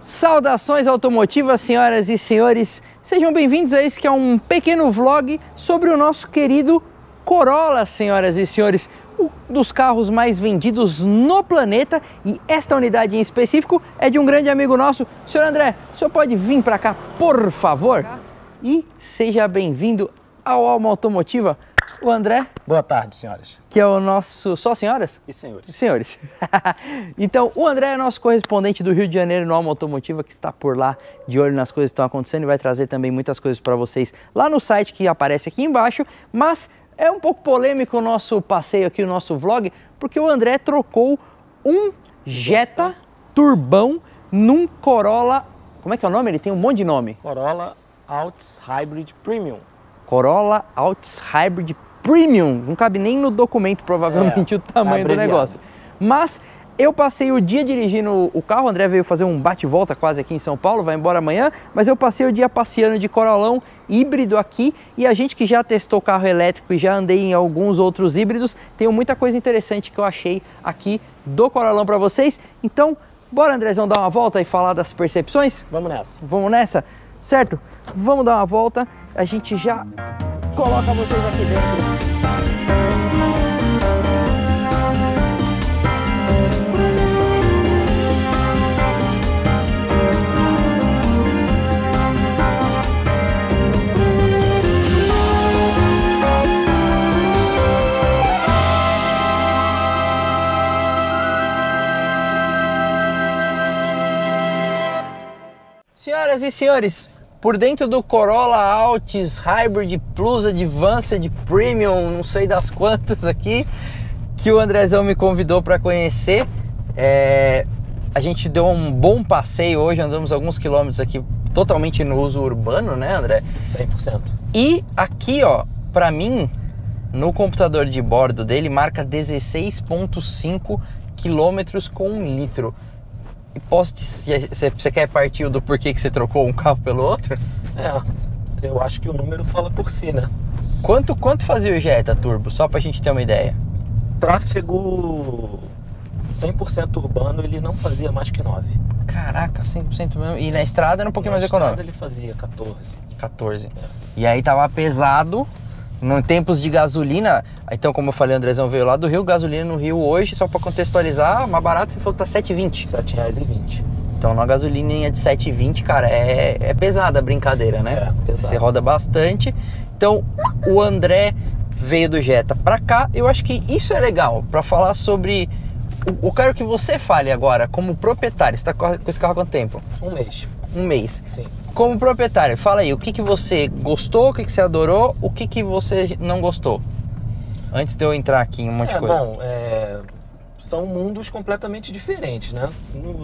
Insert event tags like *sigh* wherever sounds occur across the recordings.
Saudações automotivas, senhoras e senhores. Sejam bem-vindos a esse que é um pequeno vlog sobre o nosso querido Corolla, senhoras e senhores. Um dos carros mais vendidos no planeta e esta unidade em específico é de um grande amigo nosso. Senhor André, o senhor pode vir para cá, por favor? E seja bem-vindo ao Alma Automotiva. O André, Boa tarde, senhoras que é o nosso... Só senhoras? e senhores. Senhores, *laughs* então o André é nosso correspondente do Rio de Janeiro no Alma Automotiva, que está por lá de olho nas coisas que estão acontecendo e vai trazer também muitas coisas para vocês lá no site que aparece aqui embaixo. Mas é um pouco polêmico o nosso passeio aqui, o nosso vlog, porque o André trocou um Jetta Turbão num Corolla. Como é que é o nome? Ele tem um monte de nome. Corolla Altis Hybrid Premium. Corolla Altis Hybrid Premium. Não cabe nem no documento, provavelmente, É, o tamanho do abreviado. negócio. Mas eu passei o dia dirigindo o carro, o André veio fazer um bate-volta quase aqui em São Paulo, vai embora amanhã, mas eu passei o dia passeando de Corolão híbrido aqui e a gente que já testou carro elétrico e já andei em alguns outros híbridos, tenho muita coisa interessante que eu achei aqui do Corolão para vocês. Então, bora Andrezão dar uma volta e falar das percepções? Vamos nessa. Vamos nessa? Certo? Vamos dar uma volta. A gente já coloca vocês aqui dentro. Senhoras e senhores, por dentro do Corolla Altis Hybrid Plus Advanced Premium, não sei das *laughs* quantas aqui, que o Andrezão me convidou para conhecer. É, a gente deu um bom passeio hoje, andamos alguns quilômetros aqui totalmente no uso urbano, né, André? 100%. E aqui, ó, pra mim, no computador de bordo dele marca 16.5 quilômetros com um litro. Posso te, se você quer partir do porquê que você trocou um carro pelo outro? É, eu acho que o número fala por si, né? Quanto quanto fazia o Jetta Turbo? Só pra gente ter uma ideia. Tráfego 100% urbano, ele não fazia mais que 9. Caraca, 100% mesmo. E na estrada era um pouquinho Na mais estrada econômico. ele fazia 14. 14. E aí tava pesado. No tempos de gasolina, então como eu falei, o Andrezão veio lá do Rio, gasolina no Rio hoje, só pra contextualizar, mais barato, você falou que tá 7,20. R$ 7,20. Então, uma gasolininha de 7,20, cara, é, é pesada a brincadeira, né? É, pesado. Você roda bastante. Então, o André veio do Jetta pra cá. Eu acho que isso é legal pra falar sobre. o- Eu quero que você fale agora, como proprietário. Você tá com com esse carro há quanto tempo? Um mês. Um mês. Sim. Como proprietário, fala aí, o que, que você gostou, o que, que você adorou, o que, que você não gostou? Antes de eu entrar aqui em um monte é, de coisa. bom, é, são mundos completamente diferentes, né?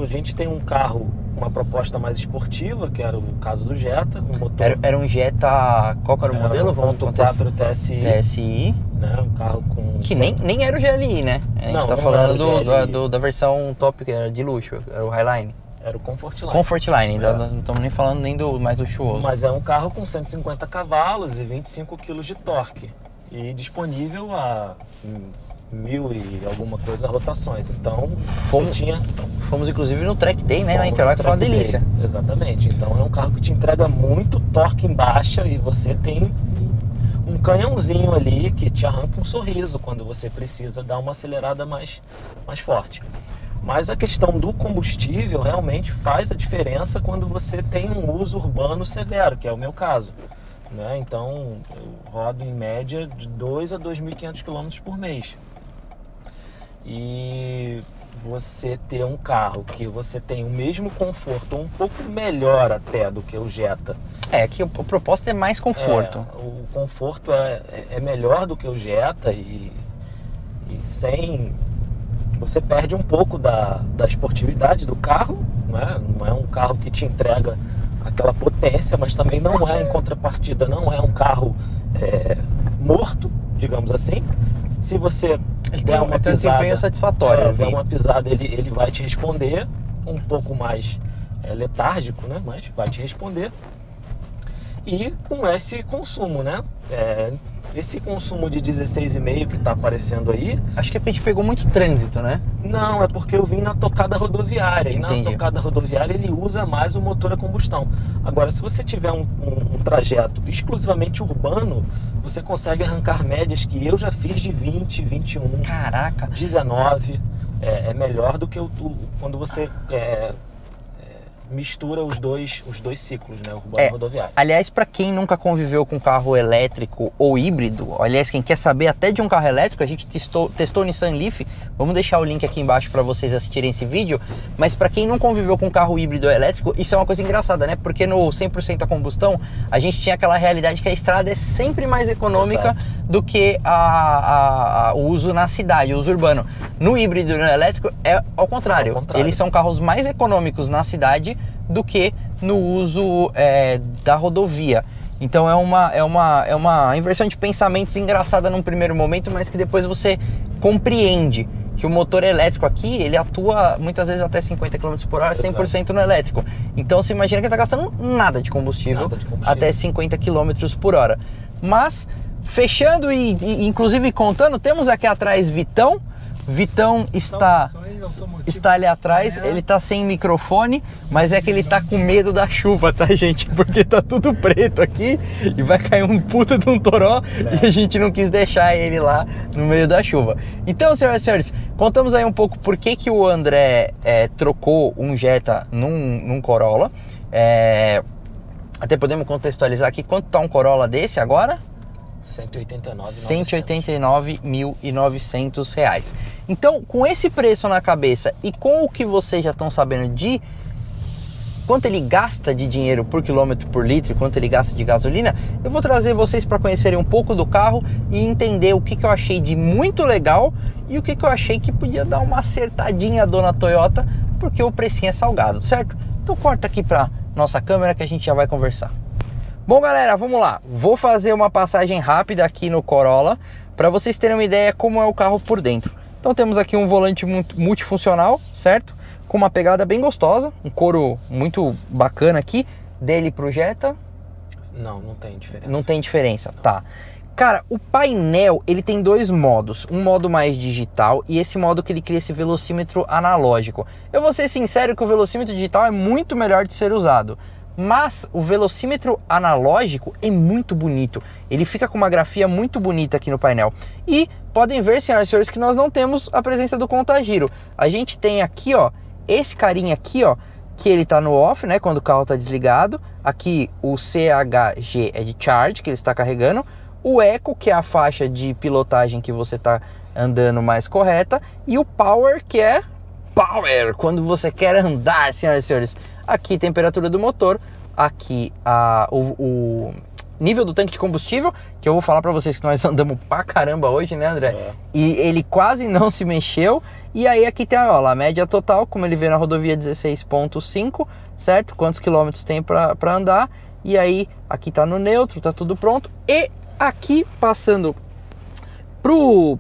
A gente tem um carro, uma proposta mais esportiva, que era o caso do Jetta, um motor Era, era um Jetta. Qual era o modelo? Vamos Vamos 4 TSI, TSI. né? Um carro com Que nem, nem era o GLI, né? A gente Não, tá falando era do, do- do- da versão top, que era de luxo, era o Highline. Era o Comfort Line. Comfort Line, então É. nós não estamos nem falando nem do mais luxuoso. Mas é um carro com 150 cavalos e 25 kg de torque. E disponível a mil e alguma coisa rotações. Então, Fomos- tinha... Fomos inclusive no Track Day, né? Na Fomos Interlagos, no foi uma track day. delícia. Exatamente. Então é um carro que te entrega muito torque em baixa e você tem um canhãozinho ali que te arranca um sorriso quando você precisa dar uma acelerada mais, mais forte. Mas a questão do combustível realmente faz a diferença quando você tem um uso urbano severo, que é o meu caso. Né? Então eu rodo em média de 2 a 2.500 km por mês. E você ter um carro que você tem o mesmo conforto, um pouco melhor até do que o Jetta. É, que o, o propósito é mais conforto. É, o conforto é, é- é melhor do que o Jetta e, e sem. Você perde um pouco da, da esportividade do carro, não é? não é um carro que te entrega aquela potência, mas também não é, em contrapartida, não é um carro é, morto, digamos assim. Se você Ele der um- uma um pisada, desempenho satisfatório. é, der uma pisada, ele, ele vai te responder, um pouco mais é, letárgico, né? Mas vai te responder. E com esse consumo, né? É, esse consumo de 16,5 que está aparecendo aí. Acho que a gente pegou muito trânsito, né? Não, é porque eu vim na tocada rodoviária. E Entendi. na tocada rodoviária ele usa mais o motor a combustão. Agora, se você tiver um, um- um trajeto exclusivamente urbano, você consegue arrancar médias que eu já fiz de 20, 21, Caraca. 19. É, é melhor do que o, o- quando você é, é, mistura os dois, os dois ciclos, né? Urbano É. e rodoviário. Aliás, para quem nunca conviveu com carro elétrico ou híbrido, aliás, quem quer saber até de um carro elétrico, a gente testou, testou o Nissan Leaf. Vamos deixar o link aqui embaixo para vocês assistirem esse vídeo. Mas para quem não conviveu com carro híbrido ou elétrico, isso é uma coisa engraçada, né? Porque no 100% a combustão, a gente tinha aquela realidade que a estrada é sempre mais econômica Exato. do que a- a- a- o uso na cidade, o uso urbano. No híbrido e no elétrico é ao contrário. Ao contrário. Eles são carros mais econômicos na cidade do que no uso é, da rodovia. Então é uma, é, uma, é uma inversão de pensamentos engraçada num primeiro momento, mas que depois você compreende que o motor elétrico aqui, ele atua muitas vezes até 50 km por hora, 100% no elétrico. Então você imagina que está gastando nada de combustível, Nada de combustível. até 50 km por hora. Mas, fechando e, e, inclusive contando, temos aqui atrás Vitão. Vitão está. Está ali atrás, É. ele tá sem microfone, mas é que ele tá com medo da chuva, tá, gente? *laughs* Porque tá tudo preto aqui e vai cair um puta de um toró e a gente não quis deixar ele lá no meio da chuva. Então, senhoras e senhores, contamos aí um pouco por que, que o André é, trocou um Jetta num, num Corolla. É, até podemos contextualizar aqui quanto tá um Corolla desse agora? 189, 189.900 reais. Então, com esse preço na cabeça e com o que vocês já estão sabendo de quanto ele gasta de dinheiro por quilômetro por litro, quanto ele gasta de gasolina, eu vou trazer vocês para conhecerem um pouco do carro e entender o que, que eu achei de muito legal e o que, que eu achei que podia dar uma acertadinha a dona Toyota, porque o precinho é salgado, certo? Então corta aqui para nossa câmera que a gente já vai conversar. Bom, galera, vamos lá. Vou fazer uma passagem rápida aqui no Corolla para vocês terem uma ideia como é o carro por dentro. Então temos aqui um volante mu- multifuncional, certo? Com uma pegada bem gostosa, um couro muito bacana aqui. Dele pro Jetta, Não, não tem diferença. não tem diferença, tá? Cara, o painel ele tem dois modos, um modo mais digital e esse modo que ele cria esse velocímetro analógico. Eu vou ser sincero que o velocímetro digital é muito melhor de ser usado, mas o velocímetro analógico é muito bonito. Ele fica com uma grafia muito bonita aqui no painel. E podem ver, senhoras e senhores, que nós não temos a presença do contagiro. A gente tem aqui, ó, esse carinha aqui, ó, que ele tá no off, né, quando o carro tá desligado. Aqui o CHG é de charge, que ele está carregando. O Eco, que é a faixa de pilotagem que você tá andando mais correta. E o Power, que é Power, quando você quer andar, senhoras e senhores. Aqui temperatura do motor, aqui a, o, o nível do tanque de combustível, que eu vou falar para vocês que nós *laughs* andamos pra caramba hoje, né, André? É. E ele quase não se mexeu. E aí aqui tem ó, a média total, como ele vê na rodovia 16.5, certo? Quantos quilômetros tem para andar. E aí aqui tá no neutro, tá tudo pronto. E aqui passando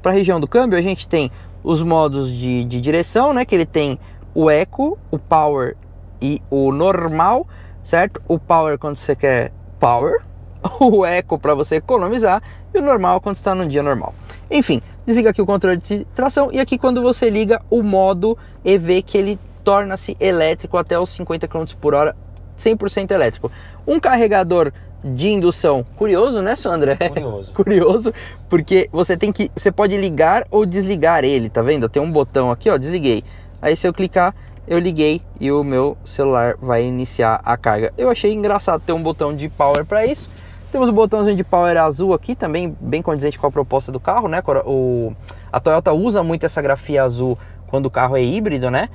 para a região do câmbio, a gente tem os modos de, de direção, né? Que ele tem o Eco, o Power e o normal, certo? O Power quando você quer Power, *laughs* o Eco para você economizar e o normal quando está no dia normal. Enfim, desliga aqui o controle de tração e aqui quando você liga o modo EV que ele torna-se elétrico até os 50 km por hora, 100% elétrico. Um carregador de indução, curioso, né, Sandra? *laughs* Curioso. curioso, porque você tem que, você pode ligar ou desligar ele, tá vendo? Tem um botão aqui, ó, desliguei. Aí se eu clicar, eu liguei e o meu celular vai iniciar a carga. Eu achei engraçado ter um botão de power para isso. Temos o botãozinho de power azul aqui, também bem condizente com a proposta do carro, né? O, a Toyota usa muito essa grafia azul quando o carro é híbrido, né?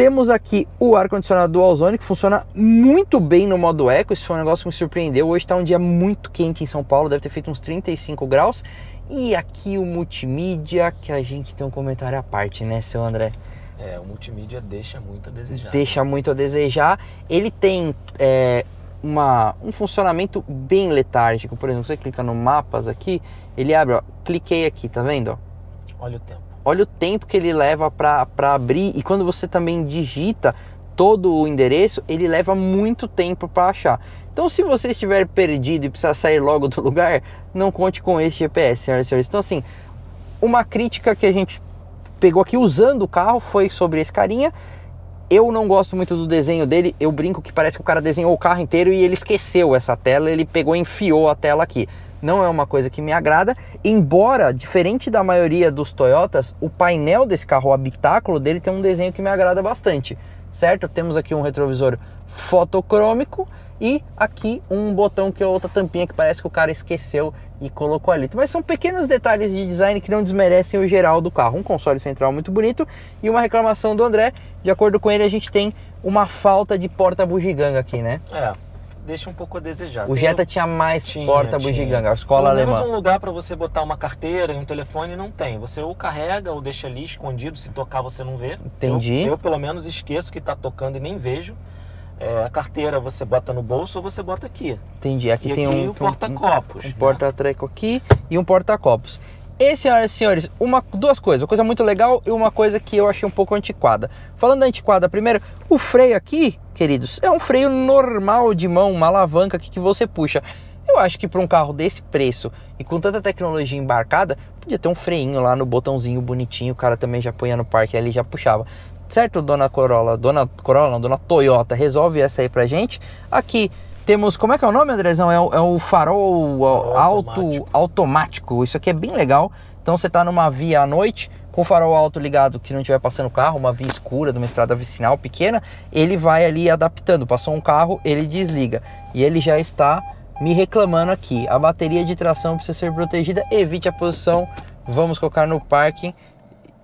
Temos aqui o ar-condicionado Dual Zone que funciona muito bem no modo Eco. Isso foi um negócio que me surpreendeu. Hoje está um dia muito quente em São Paulo, deve ter feito uns 35 graus. E aqui o multimídia, que a gente tem um comentário à parte, né, seu André? É, o multimídia deixa muito a desejar. Deixa muito a desejar. Ele tem é, uma, um funcionamento bem letárgico. Por exemplo, você clica no mapas aqui, ele abre, ó, cliquei aqui, tá vendo? Olha o tempo. Olha o tempo que ele leva para abrir e quando você também digita todo o endereço, ele leva muito tempo para achar. Então se você estiver perdido e precisar sair logo do *laughs* lugar, não conte com esse GPS, senhoras e senhores. Então, assim, uma crítica que a gente pegou aqui usando o carro foi sobre esse carinha. Eu não gosto muito do desenho dele. Eu brinco que parece que o cara desenhou o carro inteiro e ele esqueceu essa tela. Ele pegou e enfiou a tela aqui. Não é uma coisa que me agrada. Embora, diferente da maioria dos Toyotas, o painel desse carro, o habitáculo dele, tem um desenho que me agrada bastante. Certo? Temos aqui um retrovisor fotocrômico e aqui um botão que é outra tampinha que parece que o cara esqueceu e colocou ali. Mas são pequenos detalhes de design que não desmerecem o geral do carro. Um console central muito bonito e uma reclamação do André. De acordo com ele, a gente tem uma falta de porta bugiganga aqui, né? É, deixa um pouco a desejar. O Jetta um- tinha mais Tinha, porta tinha. bugiganga, a escola Pelo menos alemã. um lugar para você botar uma carteira e um telefone não tem. Você ou carrega ou deixa ali escondido, se tocar você não vê. Entendi. Eu, eu, pelo menos esqueço que tá tocando e nem vejo. É, a carteira você bota no bolso ou você bota aqui. Entendi. Aqui e tem aqui um, o porta-copos. um né? porta-treco aqui e um porta-copos. E senhoras e senhores, uma, duas coisas, uma coisa muito legal e uma coisa que eu achei um pouco antiquada. Falando da antiquada primeiro, o freio aqui, queridos, é um freio normal de mão, uma alavanca aqui que você puxa. Eu acho que para um carro desse preço e com tanta tecnologia embarcada, podia ter um freinho lá no botãozinho bonitinho, o cara também já punha no parque ali já puxava. Certo, dona Corolla? Dona Corolla, não, dona Toyota, resolve essa aí pra gente. Aqui temos, como é que é o nome, Andrezão? É o, é o farol, auto, automático. automático. Isso aqui é bem legal. Então você tá numa via à noite, com o farol alto ligado, que não estiver passando carro, uma via escura, de uma estrada vicinal pequena, ele vai ali adaptando. Passou um carro, ele desliga. E ele já está me reclamando aqui. A bateria de tração precisa ser protegida, evite a posição. Vamos colocar no parking.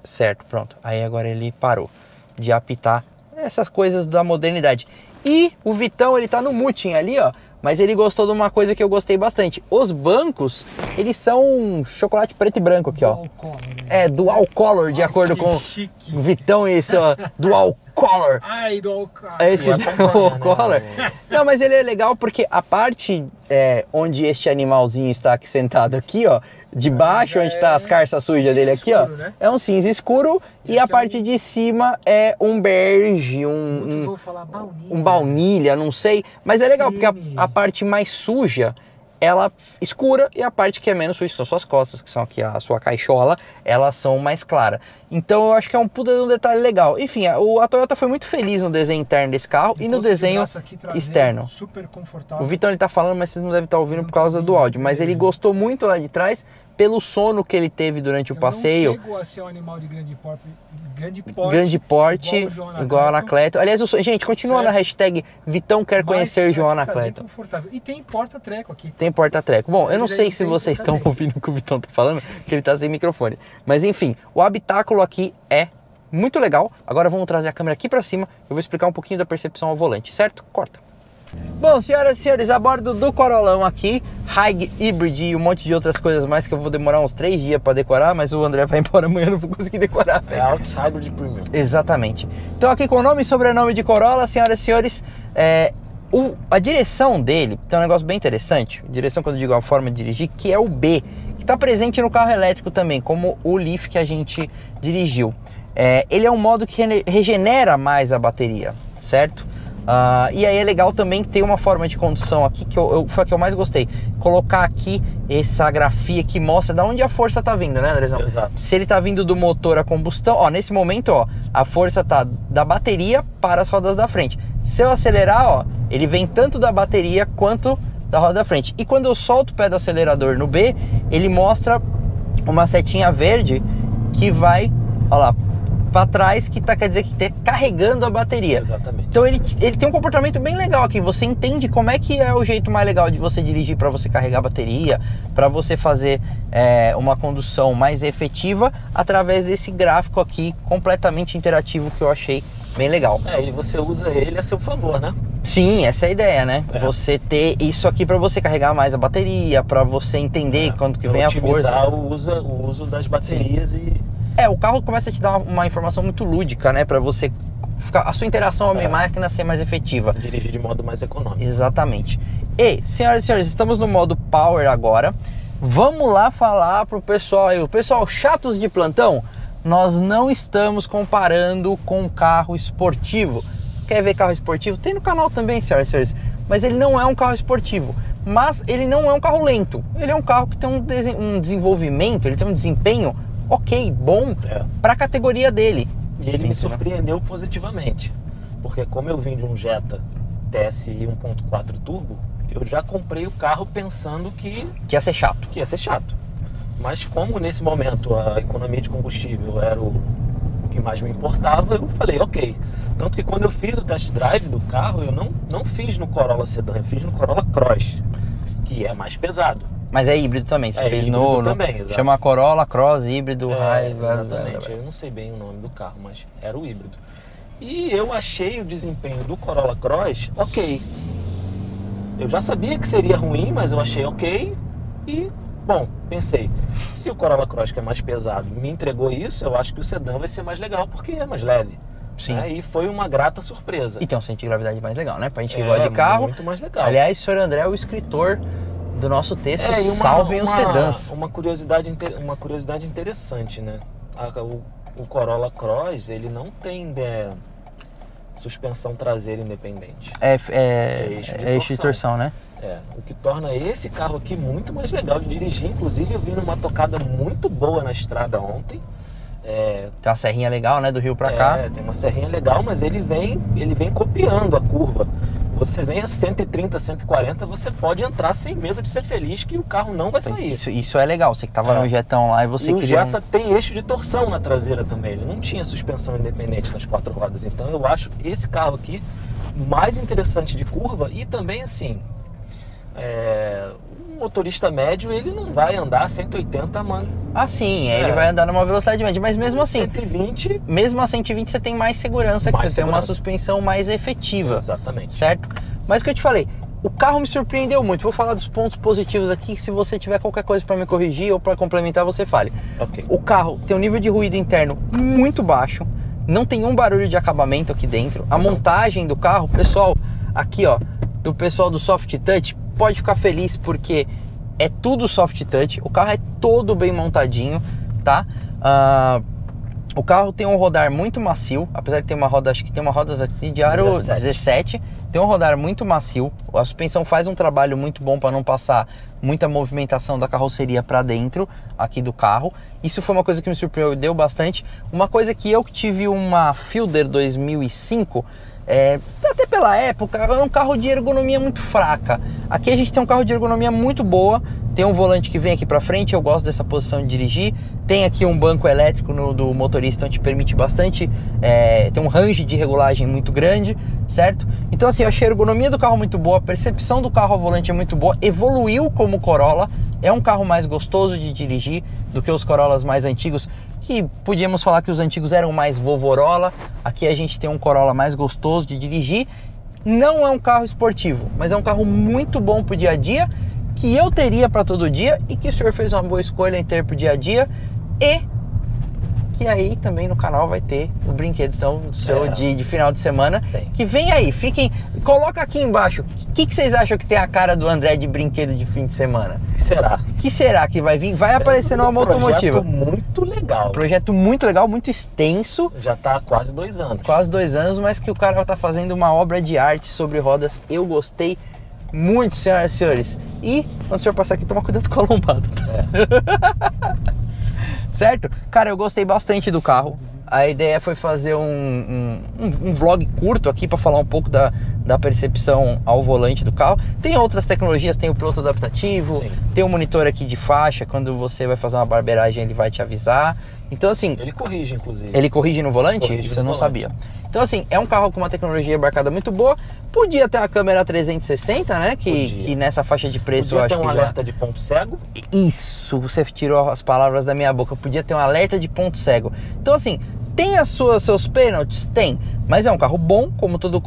Certo, pronto. Aí agora ele parou de apitar essas coisas da modernidade. E o Vitão, ele tá no muting ali, ó. Mas ele gostou de uma coisa que eu gostei bastante. Os bancos, eles são chocolate preto e branco aqui, ó. Dual color, né? É dual color, de acordo que com chique. o Vitão, esse, ó. Dual color. Ai, dual color. Esse E acompanha, dual né, color. Não, mas ele é legal porque a parte é, onde este animalzinho está aqui sentado aqui, ó, de baixo, onde está é as carças sujas dele aqui, ó, escuro, né? é um cinza escuro e, E a aqui é parte um- de cima é um bege, um, um, baunilha. um baunilha, não sei. Mas é legal porque a, a parte mais suja ela escura e a parte que é menos suja, são suas costas, que são aqui a sua caixola, elas são mais claras. Então eu acho que é um puta de um detalhe legal. Enfim, a, o- a Toyota foi muito feliz no desenho interno desse carro e no Encosto de desenho externo. Super confortável. O Vitão ele tá falando, mas vocês não devem estar ouvindo Mas por causa tá do ouvindo, áudio. Mas ele gostou muito lá de trás pelo sono que ele teve durante o Eu passeio. Não chego a ser um animal de grande porte, grande porte, Grande porte, igual o João igual Anacleto, Anacleto. Aliás, eu sou- gente, continua na Certo. hashtag Vitão quer mas conhecer aqui João tá Anacleto. confortável. E tem porta-treco aqui. Tem porta-treco. Bom, eu não sei se vocês estão ouvindo o que o Vitão tá falando, que ele tá sem microfone. Mas enfim, o habitáculo aqui é muito legal. Agora vamos trazer a câmera aqui pra cima. Eu vou explicar um pouquinho da percepção ao volante, certo? Corta. Bom, senhoras e senhores, a bordo do Corolão aqui, High Hybrid e um monte de outras coisas mais que eu vou demorar uns três dias pra decorar, mas o André vai embora *laughs* amanhã, não vou conseguir decorar, É. Altis Hybrid Premium. Exatamente. Então aqui com o nome e sobrenome de Corolla, senhoras e senhores, é, o- a direção dele tem um negócio bem interessante. Direção quando eu digo a forma de dirigir, que é o B, que está presente no carro elétrico também, como o Leaf que a gente dirigiu. É, ele é um modo que regenera mais a bateria, certo? Ah, e aí é legal também tem uma forma de condução aqui que eu, eu- foi a que eu mais gostei. Colocar aqui essa grafia que mostra de onde a força tá vindo, né, Andrezão? Exato. Se ele tá vindo do motor a combustão, ó, nesse momento, ó, a força tá da bateria para as rodas da frente. Se eu acelerar, ó, ele vem tanto da bateria quanto da roda da frente. E quando eu solto o pé do acelerador no B, ele mostra uma setinha verde que vai, ó lá, para trás, que tá, quer dizer que tá carregando a bateria. Exatamente. Então ele, ele tem um comportamento bem legal aqui. Você entende como é que é o jeito mais legal de você dirigir para você carregar a bateria, para você fazer é, uma condução mais efetiva através desse gráfico aqui completamente interativo que eu achei bem legal. É, e você usa ele a seu favor, né? Sim, essa é a ideia, né? É. Você ter isso aqui para você carregar mais a bateria, para você entender quando que vem a força. Otimizar o uso, o uso das baterias e É, o carro começa a te dar uma, uma informação muito lúdica, né, para você ficar a sua interação com a É. máquina ser mais efetiva. dirigir de modo mais econômico. Exatamente. E, senhoras e senhores, estamos no modo Power agora. Vamos lá falar pro pessoal aí, o pessoal chatos de plantão, nós não estamos comparando com carro esportivo. Quer ver carro esportivo? Tem no canal também, senhoras e senhores. mas ele não é um carro esportivo. Mas ele não é um carro lento. Ele é um carro que tem um, um desenvolvimento, ele tem um desempenho ok, bom É. para a categoria dele. E ele me surpreendeu positivamente. Porque como eu vim de um Jetta TSI 1.4 turbo, eu já comprei o carro pensando que, Que ia ser chato. que ia ser chato. Mas como nesse momento a economia de combustível era o que mais me importava, eu falei, ok. Tanto que quando eu fiz o test drive do carro, eu não, não fiz no Corolla Sedan, eu fiz no Corolla Cross, que é mais pesado. Mas é híbrido também. Você É fez híbrido no, no- também, exato. chama Corolla, Cross, híbrido, É, High, blá, blá, blá, exatamente. blá. Eu não sei bem o nome do carro, mas era o híbrido. E eu achei o desempenho do Corolla Cross ok. Eu já sabia que seria ruim, mas eu achei ok. E, bom, pensei, se o Corolla Cross, que é mais pesado, me entregou isso, eu acho que o sedã vai ser mais legal, porque é mais leve. Sim. né? E foi uma grata surpresa. E tem um centro de gravidade mais legal, né? Pra gente que É, gosta de carro. muito mais legal. Aliás, o senhor André é o escritor do nosso texto É, uma- Salvem os Sedãs. Uma curiosidade, uma curiosidade interessante, né? O, o Corolla Cross, ele não tem é, suspensão traseira independente. É, é, É eixo de é eixo de torção. torção, né? É, o que torna esse carro aqui muito mais legal de dirigir. Inclusive, eu vim numa tocada muito boa na estrada ontem. É, Tem uma serrinha legal, né? Do Rio pra cá. é, tem uma serrinha legal, mas ele vem, ele vem copiando a curva. Você vem a 130, 140, você pode entrar sem medo de ser feliz que o carro não vai sair. Isso, isso é legal. Você que tava É. no jetão lá e você e o queria. um- Jetta tem eixo de torção na traseira também. Ele não tinha suspensão independente nas quatro rodas. Então eu acho esse carro aqui mais interessante de curva e também assim. É, um motorista médio ele não vai andar 180 mano. Ah, sim, É. ele vai andar numa velocidade média. Mas mesmo assim, 120. mesmo a 120 você tem mais segurança, que Mais você tem uma segurança. suspensão mais efetiva. Exatamente. certo? Mas o que eu te falei, o carro me surpreendeu muito. Vou falar dos pontos positivos aqui. Se você tiver qualquer coisa para me corrigir ou para complementar, você fale. Ok. O carro tem um nível de ruído interno muito baixo. Não tem um barulho de acabamento aqui dentro. A montagem do carro, pessoal, aqui ó, do pessoal do Soft Touch, pode ficar feliz porque é tudo Soft Touch. O carro é todo bem montadinho, tá? Ah, o carro tem um rodar muito macio, apesar de ter uma roda, acho que tem uma roda aqui de aro 17. 17. Tem um rodar muito macio. A suspensão faz um trabalho muito bom para não passar muita movimentação da carroceria para dentro aqui do carro. Isso foi uma coisa que me surpreendeu bastante. Uma coisa que eu que tive uma Fielder 2005, é, até pela época, era um carro de ergonomia muito fraca. Aqui a gente tem um carro de ergonomia muito boa. Tem um volante que vem aqui para frente, eu gosto dessa posição de dirigir. Tem aqui um banco elétrico no, do motorista, onde te permite bastante. é, tem um range de regulagem muito grande, certo? Então, assim, eu achei a ergonomia do carro muito boa, a percepção do carro ao volante é muito boa. Evoluiu como Corolla, é um carro mais gostoso de dirigir do que os Corollas mais antigos, que podíamos falar que os antigos eram mais vovorola. Aqui a gente tem um Corolla mais gostoso de dirigir. Não é um carro esportivo, mas é um carro muito bom pro dia a dia, que eu teria para todo dia e que o senhor fez uma boa escolha em ter pro dia a dia e que aí também no canal vai ter o brinquedo então, do seu É. de, de final de semana. Tem. Que vem aí, fiquem. Coloca aqui embaixo. O que, que vocês acham que tem a cara do André de brinquedo de fim de semana? O que será? O que será que vai vir? Vai aparecer numa um projeto automotiva. muito legal. Projeto muito legal, muito extenso, Já está há quase dois anos. quase dois anos, mas que o cara tá fazendo uma obra de arte sobre rodas. Eu gostei muito, senhoras e senhores. E quando o senhor passar aqui, toma cuidado com a lombada. tá? *laughs* certo? Cara, eu gostei bastante do carro. A ideia foi fazer um, um, um- um vlog curto aqui para falar um pouco da, da percepção ao volante do carro. Tem outras tecnologias, tem o piloto adaptativo, Sim. tem o monitor aqui de faixa, quando você vai fazer uma barbeiragem ele vai te avisar. Então assim, Ele corrige, inclusive. ele corrige no volante? Corrige Isso eu não volante. sabia. Então, assim, é um carro com uma tecnologia embarcada muito boa. Podia ter uma câmera 360, né? Que, Podia. que nessa faixa de preço eu Podia acho ter um que já. alerta de ponto cego. Isso, você tirou as palavras da minha boca. Podia ter um alerta de ponto cego. Então, assim, tem as suas, seus pênaltis? Tem. Mas é um carro bom, como todo,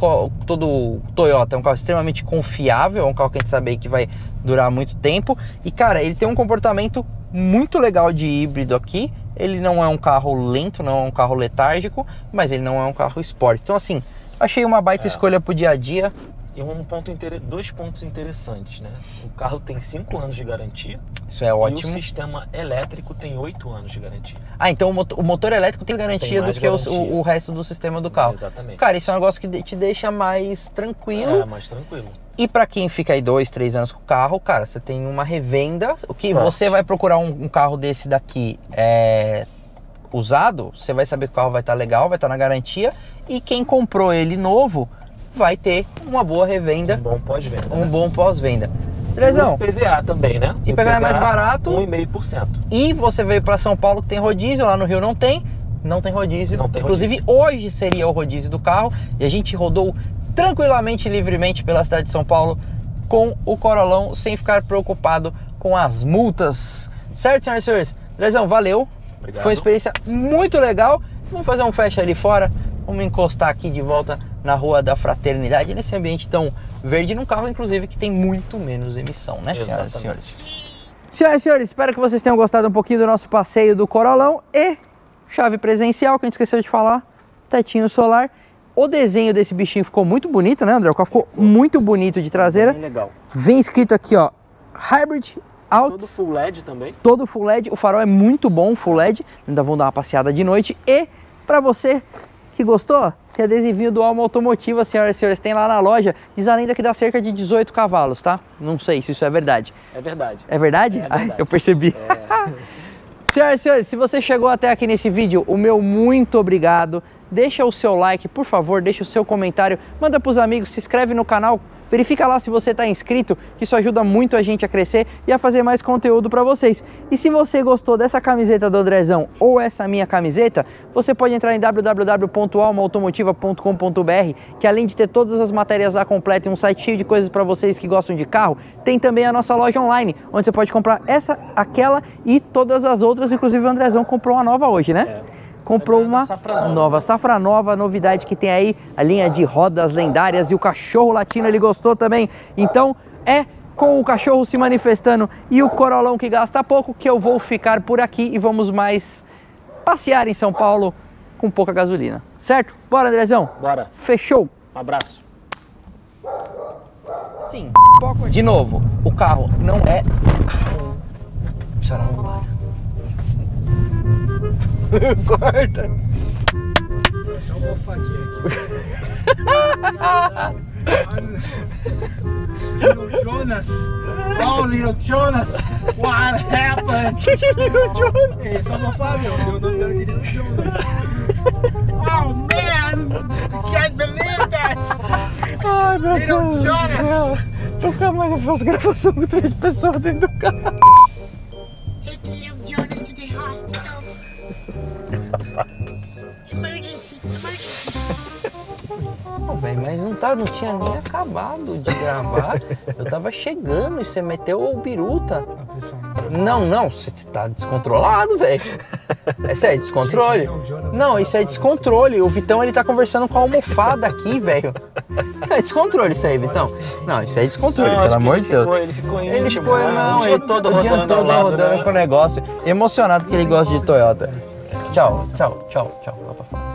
todo Toyota. É um carro extremamente confiável. É um carro que a gente sabe que vai durar muito tempo. E, cara, ele tem um comportamento muito legal de híbrido aqui. Ele não é um carro lento, não é um carro letárgico, mas ele não é um carro esporte. Então, assim, achei uma baita É. escolha pro dia a dia. E um ponto inter- dois pontos interessantes, né? O carro tem 5 anos de garantia Isso é e ótimo. o sistema elétrico tem 8 anos de garantia. Ah, então o motor, o motor elétrico tem garantia Tem do que garantia. O, o resto do sistema do carro. Exatamente. Cara, isso é um negócio que te deixa mais tranquilo. É, mais tranquilo. E para quem fica aí dois, três anos com o carro, cara, você tem uma revenda. O que você vai procurar um, um carro desse daqui é, usado, você vai saber que o carro vai estar legal, vai estar na garantia. E quem comprou ele novo vai ter uma boa revenda, Um bom pós-venda. um né? bom pós-venda. Drezão, E PVA também, né? E PVA é mais barato. 1,5%. e você veio para São Paulo que tem rodízio, lá no Rio não tem, não tem rodízio. Não tem Inclusive hoje seria o rodízio do carro e a gente rodou tranquilamente, livremente pela cidade de São Paulo com o Corolão sem ficar preocupado com as multas. Certo, senhoras e senhores? Drezão, valeu. Obrigado. Foi uma experiência muito legal. Vamos fazer um fecha ali fora. Vamos encostar aqui de volta na Rua da Fraternidade, nesse ambiente tão verde, num carro, inclusive, que tem muito menos emissão, né, senhoras e Exatamente. senhores? Senhoras e senhores, espero que vocês tenham gostado um pouquinho do nosso passeio do Corolão e chave presencial, que a gente esqueceu de falar, tetinho solar. O desenho desse bichinho ficou muito bonito, né, André? O carro ficou muito bonito de traseira. Bem legal. Vem escrito aqui, ó, Hybrid Todo Out, full LED também. todo full LED. O farol é muito bom, full LED. Ainda vão dar uma passeada de noite. E para você que gostou, tem adesivinho do Alma Automotiva, senhoras e senhores. Tem lá na loja. Diz a lenda que dá cerca de 18 cavalos, tá? Não sei se isso é verdade. É verdade. É verdade? É verdade. eu percebi. Senhoras e senhores, se você chegou até aqui nesse vídeo, o meu muito obrigado. Deixa o seu like, por favor, deixa o seu comentário, manda para os amigos, se inscreve no canal, verifica lá se você está inscrito, que isso ajuda muito a gente a crescer e a fazer mais conteúdo para vocês. E se você gostou dessa camiseta do Andrezão ou essa minha camiseta, você pode entrar em www.almaautomotiva.com.br, que além de ter todas as matérias lá completas e um site cheio de coisas para vocês que gostam de carro, tem também a nossa loja online, onde você pode comprar essa, aquela e todas as outras, inclusive o Andrezão comprou uma nova hoje, né? Comprou uma nova. safra nova, novidade que tem aí, a linha de rodas lendárias e o cachorro latino ele gostou também. Então é com o cachorro se manifestando e o corolão que gasta pouco que eu vou ficar por aqui e vamos mais passear em São Paulo com pouca gasolina. Certo? Bora, Andrezão? Bora. Fechou? Um abraço. Sim. De novo, o carro não é. Charamulara. *laughs* Corta. Dá uma almofadinha aqui. little Jonas. Oh, little Jonas. What happened? *laughs* Little Jonas. Hey, essa almofada, eu dei o nome dela de Little Jonas. Oh, man. Can't believe that. Ai, meu Little Deus Jonas. Nunca mais eu faço gravação com três pessoas dentro do carro. Mas não, não tinha nem acabado de gravar. Eu tava chegando e você meteu o biruta. Ah, Não, não, você tá descontrolado, velho. Isso é descontrole? Não, Não, isso é descontrole. O Vitão ele tá conversando com a almofada aqui, velho. É descontrole isso aí, Vitão. Não, isso aí é descontrole, Não, pelo amor ele de Deus. ficou- ele ficou Ele ficou, né? não, O dia ele todo o dia rodando todo rodando né? com o negócio. Emocionado que ele gosta de Toyota. Tchau, tchau, tchau, tchau. Lá pra fora.